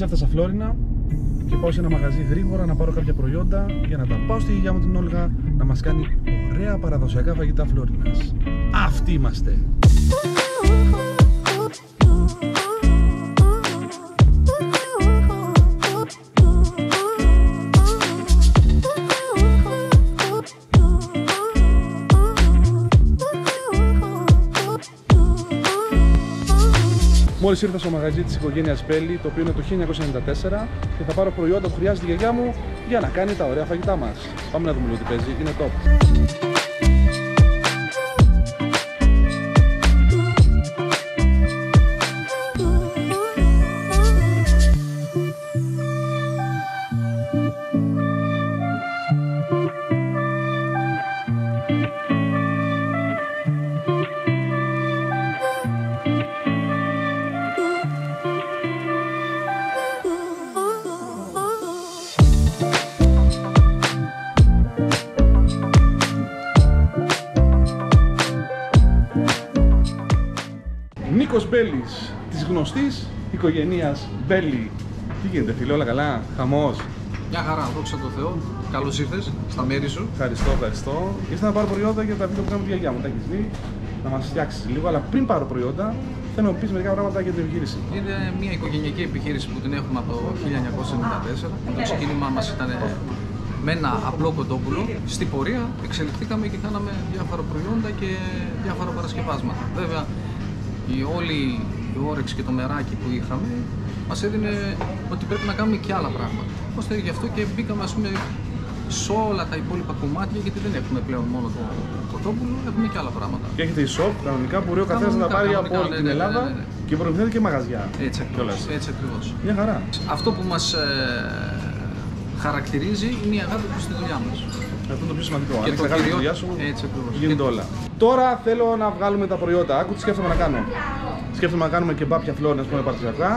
Μόλις έφτασα Φλόρινα και πάω σε ένα μαγαζί γρήγορα να πάρω κάποια προϊόντα για να τα πάω στη γιαγιά μου την Όλγα να μας κάνει ωραία παραδοσιακά φαγητά Φλόρινας. Αυτοί είμαστε! Μόλις ήρθα στο μαγαζί της οικογένειας Μπέλη, το οποίο είναι το 1994, και θα πάρω προϊόντα που χρειάζεται η γιαγιά μου για να κάνει τα ωραία φαγητά μας. Πάμε να δούμε λίγο τι παίζει, είναι top. Μπέλης, της γνωστής οικογένειας Μπέλη. Τι γίνεται φίλε, όλα καλά, χαμός. Μια χαρά, δόξα τω Θεώ. Καλώς ήρθες στα μέρη σου. Ευχαριστώ, ευχαριστώ. Ήρθα να πάρω προϊόντα για τα βίντεο που κάνουμε τη γιαγιά μου, τα έχεις δει; Να μας φτιάξεις λίγο, αλλά πριν πάρω προϊόντα, θέλω να μου πεις μερικά πράγματα για την επιχείρηση. Είναι μια οικογενειακή επιχείρηση που την έχουμε από το 1994. Το ξεκίνημά μας ήταν με ένα απλό κοντόπουλο. Στην πορεία εξελιχθήκαμε και κάναμε διάφορα προϊόντα και διάφορα παρασκευάσματα. Βέβαια, η όλη η όρεξη και το μεράκι που είχαμε μας έδινε ότι πρέπει να κάνουμε και άλλα πράγματα. Ώστε γι' αυτό και μπήκαμε ας πούμε, σε όλα τα υπόλοιπα κομμάτια, γιατί δεν έχουμε πλέον μόνο το κοτόπουλο, έχουμε και άλλα πράγματα. Και έχετε e-shop κανονικά που μπορεί ο καθένας να τα Κανονικά, πάρει από κανονικά, όλη ναι, την ναι, ναι, Ελλάδα ναι, ναι. και προμηθεύετε και μαγαζιά. Έτσι ακριβώς. Κιόλας. Έτσι ακριβώς. Μια χαρά. Αυτό που μας ε, χαρακτηρίζει είναι η αγάπη προς τη δουλειά μας. Αυτό είναι το πιο σημαντικό. Αν Και έχεις το αγάπη στη κυρίω- δουλειά σου, Έτσι ακριβώς. γίνονται όλα. Τώρα θέλω να βγάλουμε τα προϊόντα. Άκου τι σκέφτομαι να κάνω. Σκέφτομαι να κάνουμε κεμπάπια Φλώρινας που είναι παρτιζακά.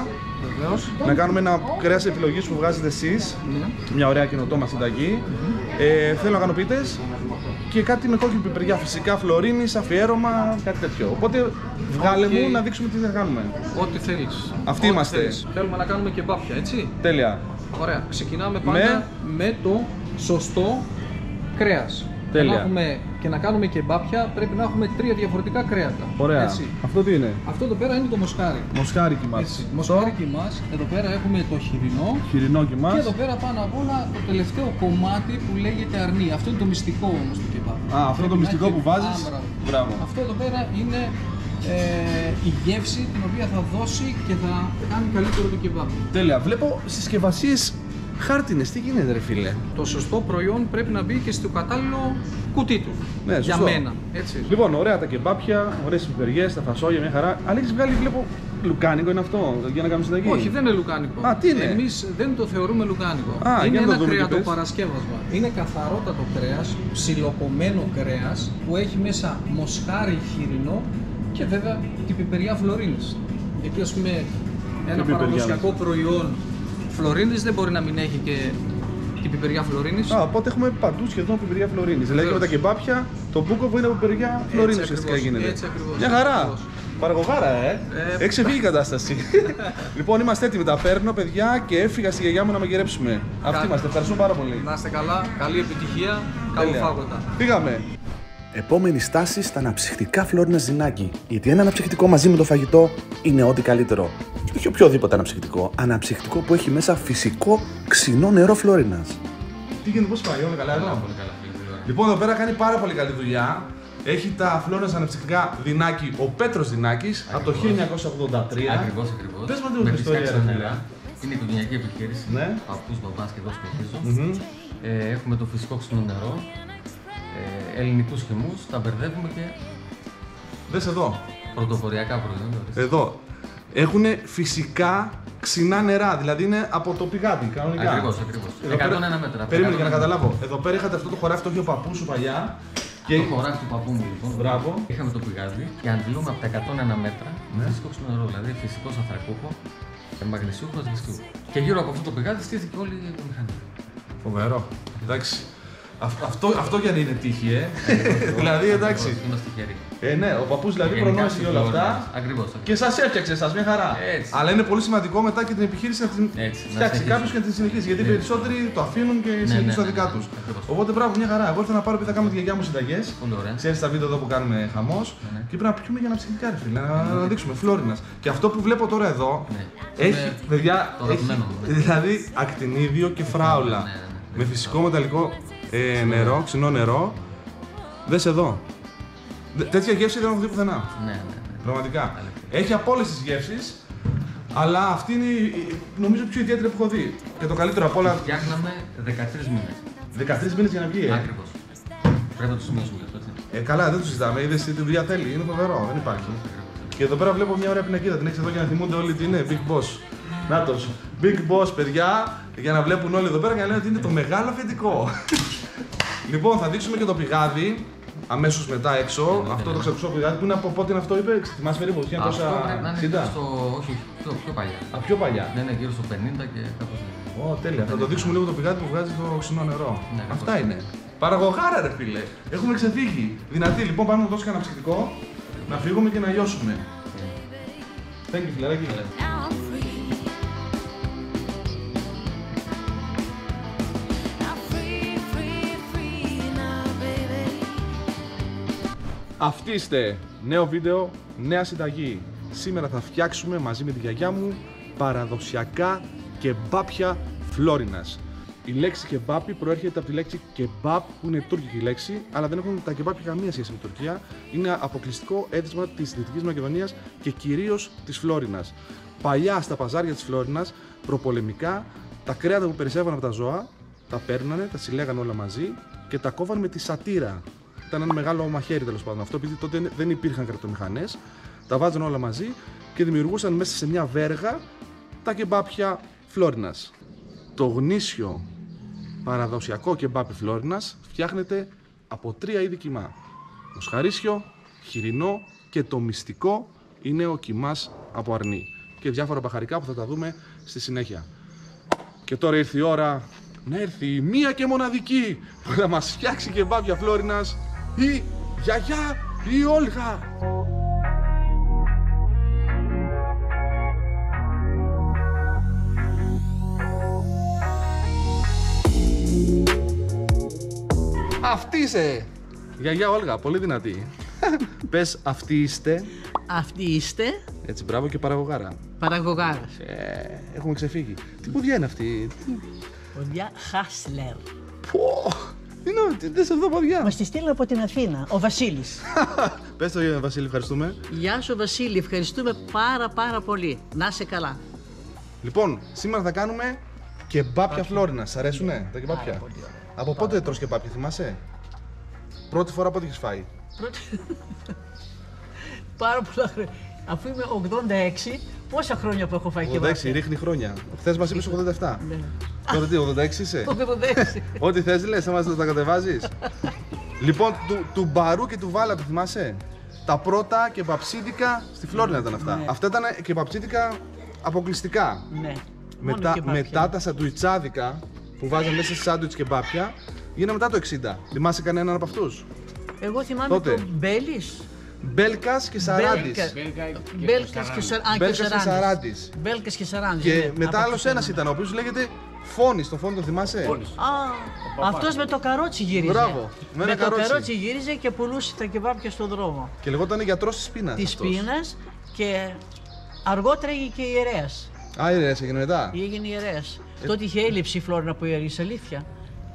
Βεβαίως. Να κάνουμε ένα κρέας επιλογής που βγάζετε εσείς. Ναι. Μια ωραία καινοτόμα συνταγή. Ε, θέλω να κάνω πίτες και κάτι με κόκκινη πιπεριά φυσικά, Φλωρίνης, αφιέρωμα, κάτι τέτοιο. Οπότε βγάλε Οκ. μου να δείξουμε τι θα κάνουμε. Ό,τι θέλεις. Αυτοί Ό,τι είμαστε. θέλεις. Θέλουμε να κάνουμε και μπάπια, έτσι; Τέλεια. Ωραία. Ξεκινάμε πάντα με, το σωστό κρέας. Τέλεια. Για να έχουμε και να κάνουμε και μπάπια πρέπει να έχουμε τρία διαφορετικά κρέατα. Ωραία. Έτσι. Αυτό τι είναι; Αυτό εδώ πέρα είναι το μοσχάρι. Μοσχάρικι μας. Έτσι. Μοσχάρικι μας. Εδώ πέρα έχουμε το χοιρινό. Χοιρινόκι Και μας. εδώ πέρα πάνω απ' όλα το τελευταίο κομμάτι που λέγεται αρνί. Αυτό είναι το μυστικό όμως του κεμπάπ. Α, αυτό Πρέπει το να μυστικό έχει- που βάζεις; Α, μπράβο. Μπράβο. Αυτό εδώ πέρα είναι ε, η γεύση την οποία θα δώσει και θα κάνει καλύτερο το κεμπάπ. Τέλεια. Βλέπω συσκευασίες χάρτινες. Τι γίνεται ρε φίλε; Το σωστό προϊόν πρέπει να μπει και στο κατάλληλο κουτί του. Ναι, για σωστό. μένα. Έτσι. Λοιπόν, ωραία τα κεμπάπια, ωραίες πιπεριές, τα φασόλια, μια χαρά. Αλλά έχεις βγάλει, βλέπω, λουκάνικο είναι αυτό για να κάνουμε συνταγή. Όχι, δεν είναι λουκάνικο. Α, τι είναι; Εμείς δεν το θεωρούμε λουκάνικο. Α, είναι για να το ένα δούμε τι πες. κρεατοπαρασκεύασμα. Είναι καθαρότατο κρέας, ψιλοκομμένο κρέας που έχει μέσα μοσχάρι χοιρινό και βέβαια την πιπεριά φλωρίνης. Γιατί ας πούμε ένα πιπεριά παραδοσιακό προϊόν φλωρίνης δεν μπορεί να μην έχει και την πιπεριά φλωρίνης. Α, οπότε έχουμε παντού σχεδόν πιπεριά φλωρίνης. Δηλαδή και με τα Βεβαίως. κεμπάπια, το μπούκοβο είναι πιπεριά φλωρίνης ακριβώς, ουσιαστικά γίνεται. έτσι ακριβώς, Μια έτσι χαρά. ακριβώς. Παραγωγάρα, ε. Ε, Έχει ξεφύγει η κατάσταση. λοιπόν, είμαστε έτοιμοι. Τα παίρνω, παιδιά, και έφυγα στη γιαγιά μου να μαγειρέψουμε. Αυτοί Κα- είμαστε. Ευχαριστούμε πάρα πολύ. Να είστε καλά, καλή επιτυχία, καλό Τέλεια. φάγωτα. Πήγαμε. Επόμενη στάση στα αναψυχτικά φλόρινα ζυνάκι. Γιατί ένα αναψυχτικό μαζί με το φαγητό είναι ό,τι καλύτερο. Και όχι οποιοδήποτε αναψυχτικό. Αναψυχτικό που έχει μέσα φυσικό ξινό νερό φλόρινας. Τι γίνεται, πώς πάει, όλα καλά, εδώ. Πολύ καλά, φίλε. Λοιπόν, εδώ πέρα κάνει πάρα πολύ καλή δουλειά. Έχει τα φλόρες αναψυκτικά Δινάκη, ο Πέτρος Δινάκης, από το 1983. Ακριβώς, ακριβώς. Πες μας λίγο την ιστορία, ρε φίλε. Είναι οικογενειακή επιχείρηση. Ναι. Παππούς, μπαμπάς και εδώ σπιτίζω. Μμμ. Ε, έχουμε το φυσικό ξινό νερό. Ε, Ελληνικούς χυμούς. Τα μπερδεύουμε και Δες εδώ, πρωτοποριακά προϊόντα. ορίστε. εδώ. Έχουν φυσικά ξινά νερά, δηλαδή είναι από το πηγάδι, κανονικά. Ακριβώς, ακριβώς. Εδώ πέρα- 101 μέτρα. Περίμενε για να 101. καταλάβω. Εδώ πέρα είχατε αυτό το χωράφι, το είχε ο παππούς σου παλιά. Και... Το χωράφι του παππού μου λοιπόν. Μπράβο. Είχαμε το πηγάδι και αντιλούμε από τα 101 μέτρα Ναι. φυσικό ξινό νερό. Δηλαδή φυσικό ανθρακούχο, ε, μαγνησιούχο, ασβεστιούχο. Και γύρω από αυτό το πηγάδι στήθηκε όλη η βιομηχανία. Φοβερό. Εντάξει. Αυ- αυτό, αυτό για να είναι τύχη, ε. δηλαδή, εντάξει. Είμαστε τυχεροί. Ε, ναι, ο παππούς δηλαδή προνόησε και όλα αυτά. Ακριβώς. Και σας έφτιαξε εσά, μια χαρά. Έτσι. Αλλά είναι πολύ σημαντικό μετά και την επιχείρηση να την Έτσι, να φτιάξει συνεχίσουν. κάποιο και να την συνεχίσει. Γιατί οι Ναι. περισσότεροι το αφήνουν και ναι, συνεχίζουν τα ναι, δικά ναι, τους. ακριβώς. Οπότε μπράβο, μια χαρά. Εγώ ήρθα να πάρω επειδή θα κάνουμε τη γιαγιά μου συνταγές. Πολύ ωραία. Ξέρεις τα βίντεο εδώ που κάνουμε χαμός. ναι. Και πρέπει να πιούμε για να ψυχικά, ρε φίλε. Να, να δείξουμε Φλόρινα. Και αυτό που βλέπω τώρα εδώ Ναι. έχει, Είναι παιδιά, το έχει, αγαπημένο μου, ναι. δηλαδή ακτινίδιο και φράουλα. Ναι, ναι, ναι. Με φυσικό μεταλλικό ε, νερό, ξινό νερό. Δες εδώ. Δε- τέτοια γεύση δεν έχω δει πουθενά. Ναι, ναι, ναι. Πραγματικά. Αλήθεια. Έχει από όλε τι γεύσεις, αλλά αυτή είναι η- η- νομίζω πιο ιδιαίτερη που έχω δει. Και το καλύτερο απ' όλα, Φτιάχναμε 13 μήνες. 13 μήνες για να βγει. Ε; Ακριβώς. Πρέπει να το σημειώσουμε αυτό, έτσι. Ε, καλά, δεν το συζητάμε. Είδες τι δουλειά θέλει. Είναι φοβερό, δεν υπάρχει. Και εδώ πέρα βλέπω μια ωραία πινακίδα. Την έχεις εδώ για να θυμούνται όλοι τι είναι. Big Boss. Νάτο. Big Boss, παιδιά, για να βλέπουν όλοι εδώ πέρα και να λένε ότι είναι το μεγάλο αφεντικό. Λοιπόν, θα δείξουμε και το πηγάδι αμέσως μετά έξω. αυτό το ξακουστό πηγάδι που είναι από πότε είναι αυτό, είπε. Θυμάσαι περίπου, 1960. Αυτό πρέπει να είναι γύρω στο. Όχι, πιο, πιο παλιά. Α, πιο παλιά. Ναι, ναι, γύρω στο 50 και κάπως έτσι. Ω, τέλεια. Θα το δείξουμε λίγο το πηγάδι που βγάζει το ξινό νερό. Ναι, Αυτά ακριβώς. είναι. Παραγωγάρα, ρε φίλε. Έχουμε ξεφύγει. Δυνατή, λοιπόν, πάμε να δώσει κανένα ψυχτικό, να φύγουμε και να λιώσουμε. Thank you, φιλαράκι. Αυτή είστε. Νέο βίντεο, νέα συνταγή. Σήμερα θα φτιάξουμε μαζί με τη γιαγιά μου παραδοσιακά κεμπάπια Φλόρινας. Η λέξη κεμπάπι προέρχεται από τη λέξη κεμπάπ που είναι τουρκική λέξη, αλλά δεν έχουν τα κεμπάπια καμία σχέση με την Τουρκία. Είναι αποκλειστικό έδισμα της Δυτικής Μακεδονίας και κυρίως της Φλόρινας. Παλιά στα παζάρια της Φλόρινας, προπολεμικά, τα κρέατα που περισσεύαν από τα ζώα τα παίρνανε, τα συλλέγανε όλα μαζί και τα κόβαν με τη σατήρα. Ήταν ένα μεγάλο μαχαίρι τέλος πάντων αυτό, επειδή τότε δεν υπήρχαν κρατομηχανές. Τα βάζαν όλα μαζί και δημιουργούσαν μέσα σε μια βέργα τα κεμπάπια Φλόρινα. Το γνήσιο παραδοσιακό κεμπάπι Φλόρινας φτιάχνεται από τρία είδη κιμά. Μοσχαρίσιο, χοιρινό και το μυστικό είναι ο κιμάς από αρνί. Και διάφορα μπαχαρικά που θα τα δούμε στη συνέχεια. Και τώρα ήρθε η ώρα να έρθει η μία και μοναδική που θα μας φτιάξει κεμπάπια Φλόρινας η γιαγιά η Όλγα. Αυτή είσαι! Γιαγιά Όλγα, πολύ δυνατή. Πες αυτή είστε. Αυτοί είστε Έτσι, μπράβο και παραγωγάρα. παραγωγάρας. Ε, έχουμε ξεφύγει. Τι πουδιά είναι αυτή; Τι- Ποδιά Χάσλερ. Πω, τι είναι, τι είναι σε αυτό ποδιά. Μας τη στείλω από την Αθήνα, ο Βασίλης. Πες το ε, Βασίλη, ευχαριστούμε. Γεια σου Βασίλη, ευχαριστούμε πάρα πάρα πολύ. Να είσαι καλά. Λοιπόν, σήμερα θα κάνουμε κεμπάπια Φλόρινα. Σ' αρέσουνε τα κεμπάπια; πολύ ωραία. Από πότε τρως κεμπάπια, θυμάσαι; Πρώτη φορά πότε έχεις φάει; Πρώτη- πάρα πολλά χρόνια. Αφού είμαι 86, πόσα χρόνια που έχω φάει και 86, ρίχνει χρόνια. Χθες μας είπες 87. Ναι. Τώρα τι, 86 είσαι; 86. Ό,τι θες λες, θα μας τα κατεβάζεις. λοιπόν, του, του Μπαρού και του Βάλα, το θυμάσαι; Τα πρώτα κεμπαψίδικα στη Φλόρινα ήταν αυτά. Ναι. Αυτά ήταν κεμπαψίδικα αποκλειστικά. ναι. Μόνο Μετά, και πάπια. μετά τα σαντουιτσάδικα που βάζαν μέσα σε σάντουιτς και μπάπια, γίνανε μετά το 60. Θυμάσαι κανέναν από αυτούς; Εγώ θυμάμαι Τότε. το Μπέλης. Μπέλκας και Σαράντης. Μπέλκας και Σαρ- α, και Μπέλκας και Σαράντης. Σαράντης. Μπέλκας και Σαράντης. Και ναι, μετά από άλλος τους ένας ένα. ήταν, ο οποίος λέγεται Φόνη. Το φόνη το θυμάσαι; Α, αυτός με το καρότσι γύριζε. Μπράβο, με με, ένα το καρότσι. καρότσι γύριζε και πουλούσε τα κεβάπια στον δρόμο. Και λεγόταν γιατρός της πείνας. Της πείνας και αργότερα έγινε και ιερέας. Α, είναι, έγινε μετά. Έγινε ιερέας. Τότε είχε έλλειψη η Φλόρινα από ιερεί, αλήθεια.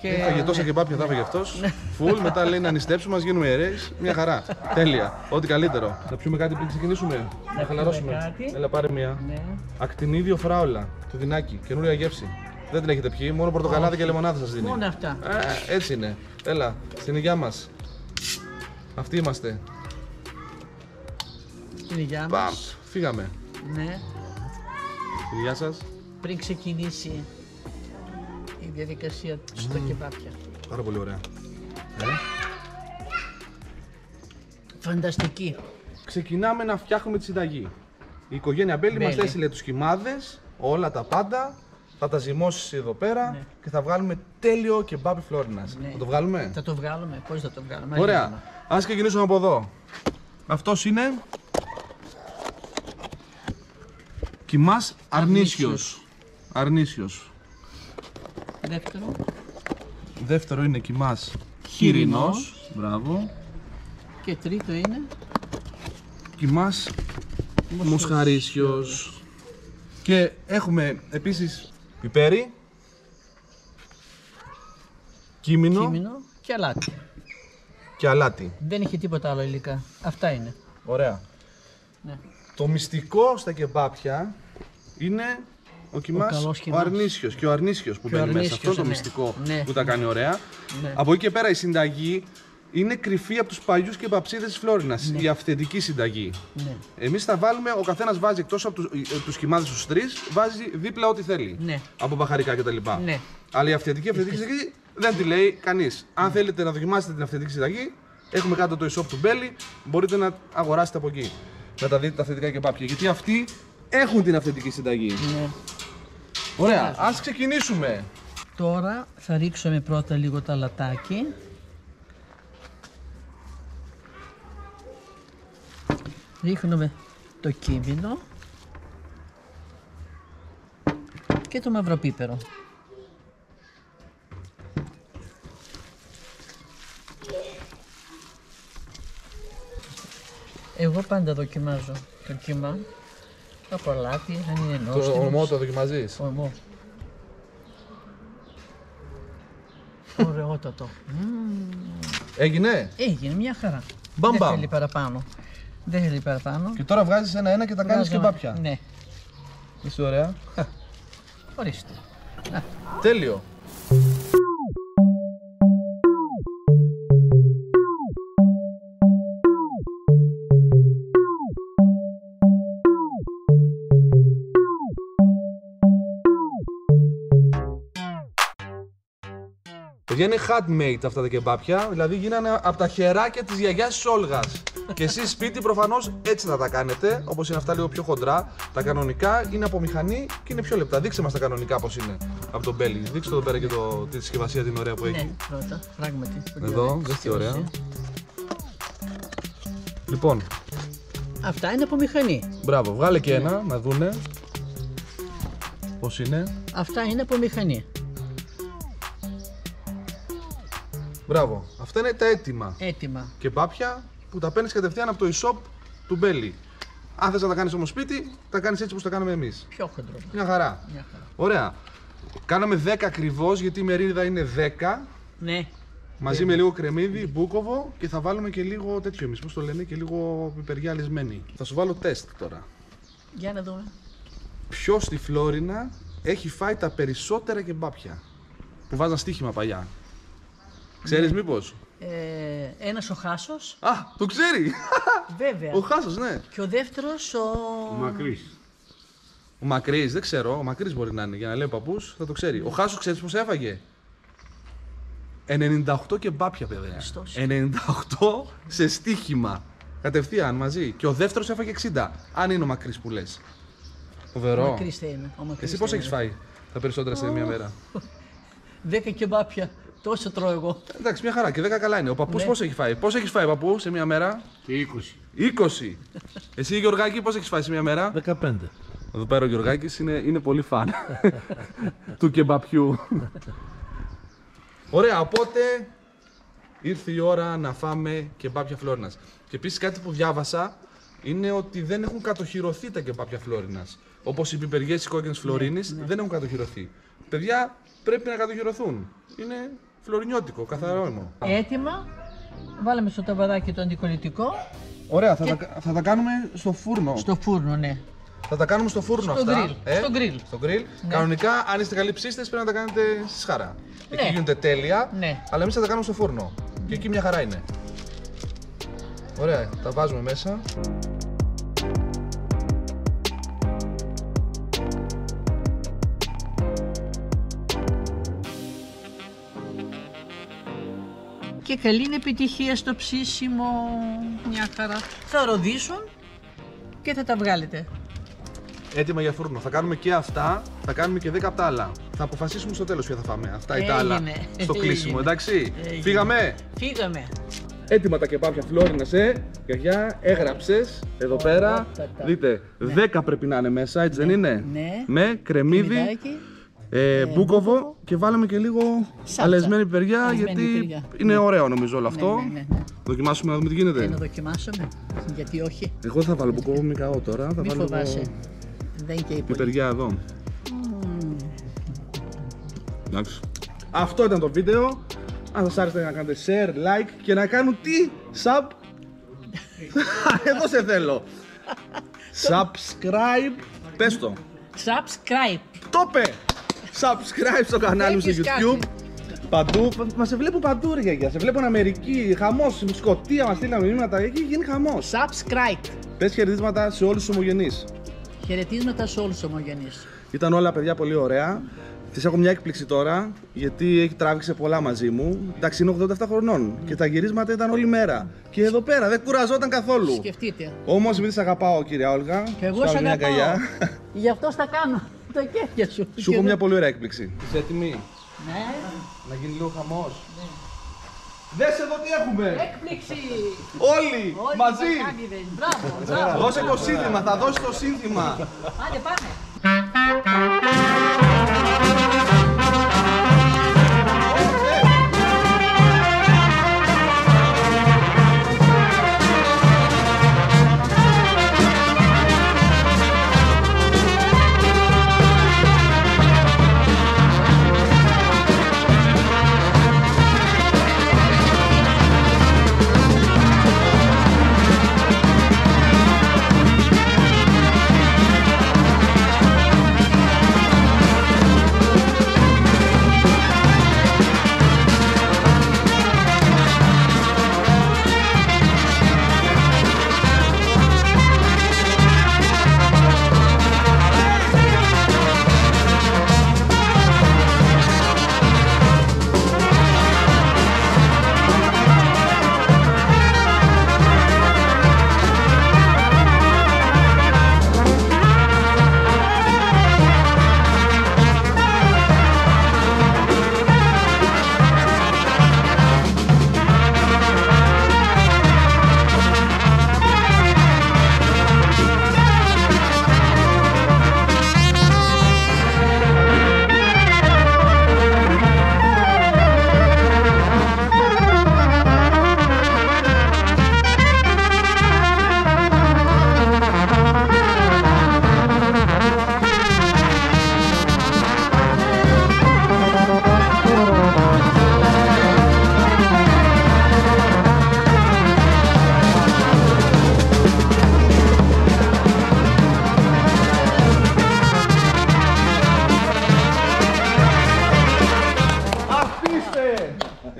Και... Έφαγε τόσα και πάπια, θα έφαγε αυτός. Φουλ, μετά λέει να νηστέψουμε, μα γίνουμε ιερέες. Μια χαρά. Τέλεια. Ό,τι καλύτερο. Να πιούμε κάτι πριν ξεκινήσουμε. Να χαλαρώσουμε. κάτι. Έλα, πάρε μια. Ναι. Ακτινίδιο φράουλα. Το δινάκι. Καινούρια γεύση. Δεν την έχετε πιει, μόνο πορτοκαλάδα και λεμονάδα σας δίνει. Μόνο αυτά. Ε, έτσι είναι. Έλα, στην υγειά μας. Αυτοί είμαστε. Στην υγειά Παμ. μας. Φύγαμε. Ναι. Στην υγειά σας. Πριν ξεκινήσει η διαδικασία στο κεβάπια. Πάρα πολύ ωραία. Ε. Φανταστική. Ξεκινάμε να φτιάχνουμε τη συνταγή. Η οικογένεια Μπέλη μας Μπέλη. έστειλε τους κοιμάδες, όλα τα πάντα θα τα ζυμώσεις εδώ πέρα Ναι. και θα βγάλουμε τέλειο κεμπάπι φλόρινας. Ναι. Θα το βγάλουμε; Θα το βγάλουμε. Πώς θα το βγάλουμε; Ωραία. Αλήθεια. Ας ξεκινήσουμε από εδώ. Αυτός είναι κοιμάς αρνίσιος. Αρνίσιος. Δεύτερο. Δεύτερο είναι κοιμάς Χοιρινός. χοιρινός. Μπράβο. Και τρίτο είναι; Κοιμάς μοσχαρίσιος. Και έχουμε επίσης πιπέρι, κίμινο, Κείμενο και αλάτι. και αλάτι. Δεν είχε τίποτα άλλο υλικά. Αυτά είναι. Ωραία. Ναι. Το μυστικό στα κεμπάπια είναι ο κοιμάς, καλός ο, κοιμάς. αρνίσιος και ο αρνίσιος που Και ο μπαίνει μέσα. Αυτό αρνίσιος, είναι το ναι. μυστικό Ναι. που τα κάνει ωραία. Ναι. Από εκεί και πέρα η συνταγή είναι κρυφή από τους παλιούς κεμπαψίδες της Φλόρινας. Η αυθεντική συνταγή. Ναι. Εμείς θα βάλουμε, ο καθένας βάζει εκτός από τους, ε, τους κοιμάδες τους τρεις, βάζει δίπλα ό,τι θέλει. Ναι. Από μπαχαρικά κτλ. Ναι. Αλλά η αυθεντική, αυθεντική συνταγή δεν τη λέει κανείς. Αν θέλετε να δοκιμάσετε την αυθεντική συνταγή, έχουμε κάτω το e-shop του Belly, μπορείτε να αγοράσετε από εκεί. Να τα δείτε τα αυθεντικά κεμπάπια. Γιατί αυτοί έχουν την αυθεντική συνταγή. ναι. Ωραία, ας ξεκινήσουμε. Τώρα θα ρίξουμε πρώτα λίγο το αλατάκι. Ρίχνουμε το κίμινο και το μαυροπίπερο. Εγώ πάντα δοκιμάζω το κύμα από αλάτι, αν είναι Το νόστιμος. ομό το δοκιμαζείς; Ομό. Ωραιότατο. Έγινε; Έγινε μια χαρά. Μπαμ, Δεν μπαμ. θέλει παραπάνω. Δεν θέλει παραπάνω. Και τώρα βγάζεις ένα-ένα και τα κάνεις Βγάζαμε- κεμπάπια. Ναι, Είσαι ωραία. ορίστε. Τέλειο. Παιδιά είναι handmade αυτά τα κεμπάπια, δηλαδή γίνανε από τα χεράκια της γιαγιάς της Όλγας. και εσείς σπίτι προφανώς έτσι θα τα κάνετε, όπως είναι αυτά λίγο πιο χοντρά. Τα κανονικά είναι από μηχανή και είναι πιο λεπτά. Δείξε μας τα κανονικά πώς είναι από τον Μπέλι. Δείξτε εδώ πέρα και το, τη συσκευασία την ωραία που έχει. Ναι, πρώτα, πράγματι. Εδώ, δες τι ωραία. Λοιπόν, Αυτά είναι από μηχανή. μπράβο, βγάλε και ένα να δούνε πώς είναι. Αυτά είναι από μηχανή. Μπράβο, αυτά είναι τα έτοιμα. Έτοιμα. κεμπάπια που τα παίρνεις κατευθείαν από το e-shop του Μπέλι. Αν θες να τα κάνεις όμως σπίτι, τα κάνεις έτσι όπως τα κάνουμε εμείς. Πιο χοντρό. Μια χαρά. Μια χαρά. Ωραία. Κάναμε 10 ακριβώς γιατί η μερίδα είναι 10. Ναι. Μαζί με λίγο κρεμμύδι, μπούκοβο και θα βάλουμε και λίγο τέτοιο εμείς. Πώς το λένε, και λίγο πιπεριά λισμένη. Θα σου βάλω τεστ τώρα. Για να δούμε. Ποιος στη Φλόρινα έχει φάει τα περισσότερα κεμπάπια; Που βάζαν στοίχημα παλιά. Ξέρεις μήπως; Ε, ένας ο Χάσος, Α, το ξέρει! βέβαια. Ο Χάσος, ναι. Και ο δεύτερος ο... Ο Μακρύς, δεν ξέρω. Ο Μακρύς μπορεί να είναι. Για να λέει ο παππούς, θα το ξέρει. Ο Χάσος ξέρεις πώς έφαγε; 98 και μπάπια, παιδιά. Χριστός. 98 σε στοίχημα. Κατευθείαν μαζί. Και ο δεύτερος έφαγε 60. Αν είναι ο Μακρύς που λες. Ο Φοβερό. Μακρύς θα είναι. Ο Μακρύς Εσύ θα πώ έχεις είναι. φάει τα περισσότερα σε μία μέρα; Δέκα κεμπάπια. Τόσο τρώω εγώ. Εντάξει, μια χαρά και 10 καλά είναι. Ο παππούς Ναι. πώς έχει φάει; Πώς έχεις φάει, παππού, σε μία μέρα; Και 20. 20. Εσύ, Γιωργάκη, πώς έχεις φάει σε μία μέρα; 15. Εδώ πέρα ο Γιωργάκης είναι, είναι πολύ φαν του κεμπαπιού. Ωραία, οπότε ήρθε η ώρα να φάμε κεμπάπια Φλόρινας. Και επίσης κάτι που διάβασα είναι ότι δεν έχουν κατοχυρωθεί τα κεμπάπια Φλόρινας. Όπως οι πιπεριές της κόκκινης Φλωρίνης δεν έχουν κατοχυρωθεί. Παιδιά, πρέπει να κατοχυρωθούν. Είναι φλωρινιώτικο, καθαρό αίμα. Έτοιμα. Βάλαμε στο ταβαδάκι το αντικολλητικό. Ωραία, θα, τα, θα τα κάνουμε στο φούρνο. Στο φούρνο, ναι. Θα τα κάνουμε στο φούρνο Στο αυτά. γκριλ. Στο γκριλ. Στο γκριλ. Κανονικά, αν είστε καλοί ψήστες, πρέπει να τα κάνετε στη σχάρα. Εκεί Ναι. γίνονται τέλεια. Ναι. Αλλά εμείς θα τα κάνουμε στο φούρνο. Και εκεί μια χαρά είναι. Ωραία, τα βάζουμε μέσα. Και καλή είναι επιτυχία στο ψήσιμο. Μια χαρά. Θα ροδίσουν και θα τα βγάλετε. έτοιμα για φούρνο. Θα κάνουμε και αυτά, θα κάνουμε και 10 από τα άλλα. Θα αποφασίσουμε στο τέλος ποια θα φάμε. Αυτά ή τα άλλα. Έγινε. Στο κλείσιμο, Έγινε. εντάξει. Έγινε. Φύγαμε. Φύγαμε. Έτοιμα τα κεπάπια Φλόρινα, ε. Γιαγιά, έγραψες εδώ πέρα. τα, τα. Δείτε, 10 πρέπει να είναι μέσα, έτσι δεν είναι; Ναι. Με κρεμμύδι, Κρεμμυδάκι. Ε, μπούκοβο και βάλαμε και λίγο Σάλτσα. αλεσμένη πιπεριά Αλεσμένη γιατί πιπεριά. είναι Ναι. ωραίο νομίζω όλο αυτό. Ναι, ναι, ναι. Δοκιμάσουμε να δούμε τι γίνεται. Ε, να δοκιμάσουμε. Γιατί όχι. Εγώ θα βάλω μπούκοβο, μη καώ τώρα. Θα Μη βάλω φοβάσαι. Δεν καίει πολύ. πιπεριά εδώ. Εντάξει. Αυτό ήταν το βίντεο. Αν σας άρεσε να κάνετε share, like και να κάνουν τι, sub. Εδώ σε θέλω. Subscribe. Πες το. Subscribe. Το πες. Subscribe στο κανάλι μου στο Έχεις YouTube. Παντού. Μα σε βλέπω παντού, ρε γιαγιά. Σε βλέπω Αμερική. Χαμός. Στην Σκωτία μας στείλανε μηνύματα. Εκεί γίνει χαμός. Subscribe. Πες χαιρετίσματα σε όλους τους ομογενείς. Χαιρετίσματα σε όλους τους ομογενείς. Ήταν όλα παιδιά πολύ ωραία. Της έχω μια έκπληξη τώρα, γιατί έχει τράβηξε πολλά μαζί μου. Εντάξει, είναι 87 χρονών και τα γυρίσματα ήταν όλη μέρα. Και εδώ πέρα δεν κουραζόταν καθόλου. Σκεφτείτε. Όμως, επειδή σε αγαπάω, κυρία Όλγα, Και εγώ σου σε κάνω μια αγαπάω. αγκαλιά. Γι' αυτό στα κάνω τα κέρια σου. Σου έχω μια πολύ ωραία έκπληξη. Είσαι έτοιμη; Ναι. να γίνει λίγο χαμός; Δες εδώ τι έχουμε! Έκπληξη. Όλοι, Όλοι μαζί! Βαλκάνιδες. Μπράβο, μπράβο. Δώσε το σύνθημα, θα δώσει το σύνθημα. Άντε πάμε.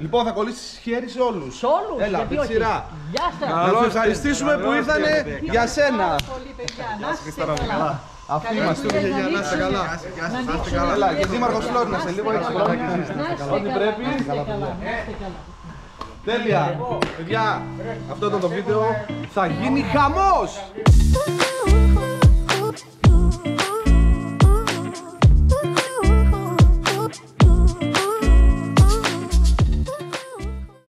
Λοιπόν, θα κολλήσει χέρι σε όλους. Σε όλους. Έλα, γιατί με όχι. σειρά. Γεια σας. Να τους ευχαριστήσουμε που ήρθανε για σένα. Πολύ παιδιά. Να είστε καλά. Αυτοί Καλή είμαστε. δουλειά, να Να είστε ανοίξουμε. καλά. Να ανοίξουμε. Έλα, και Δήμαρχος Φλόρινας, σε λίγο Να έχεις είστε πολλά καλά. και εσείς. Να είστε Ό,τι καλά, πρέπει. να είστε καλά, να είστε καλά. Τέλεια. Παιδιά, αυτό ήταν το βίντεο. Θα γίνει χαμός!